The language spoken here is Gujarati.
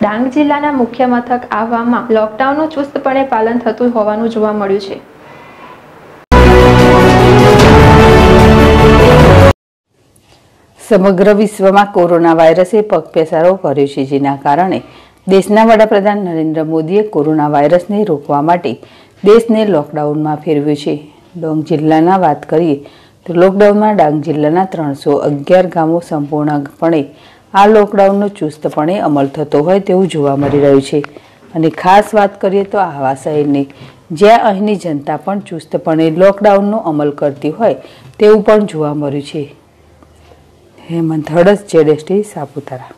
ડાંગ જિલ્લાના મુખ્ય મથક આવવામાં લોકડાઉનનું ચુસ્તપણે પાલન થતું હોવાનું જોવા મળ્યું છે. સમગ્ર વિશ્વમાં કોરોના વાયરસે પગપેસારો કર્યો છે, જેના કારણે દેશના વડાપ્રધાન નરેન્દ્ર મોદીએ કોરોના વાયરસને રોકવા માટે દેશને લોકડાઉનમાં ફેરવ્યું છે. ડાંગ જિલ્લાના વાત કરીએ તો લોકડાઉનમાં ડાંગ જિલ્લાના ત્રણસો અગિયાર ગામો સંપૂર્ણપણે આ લોકડાઉનનો ચુસ્તપણે અમલ થતો હોય તેવું જોવા મળી રહ્યું છે. અને ખાસ વાત કરીએ તો આવા શહેરની, જ્યાં અહીંની જનતા પણ ચુસ્તપણે લોકડાઉનનો અમલ કરતી હોય તેવું પણ જોવા મળ્યું છે. હેમંત હડસ જેડેસ્ટી સાપુતારા.